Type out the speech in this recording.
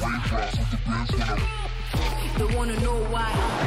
Raindrops with the bands when I'm They wanna know why